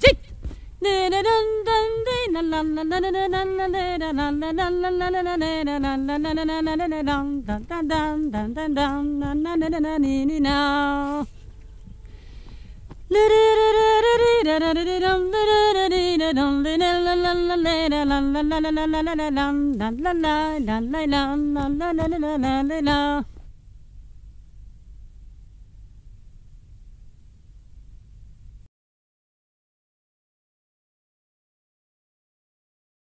Chick! La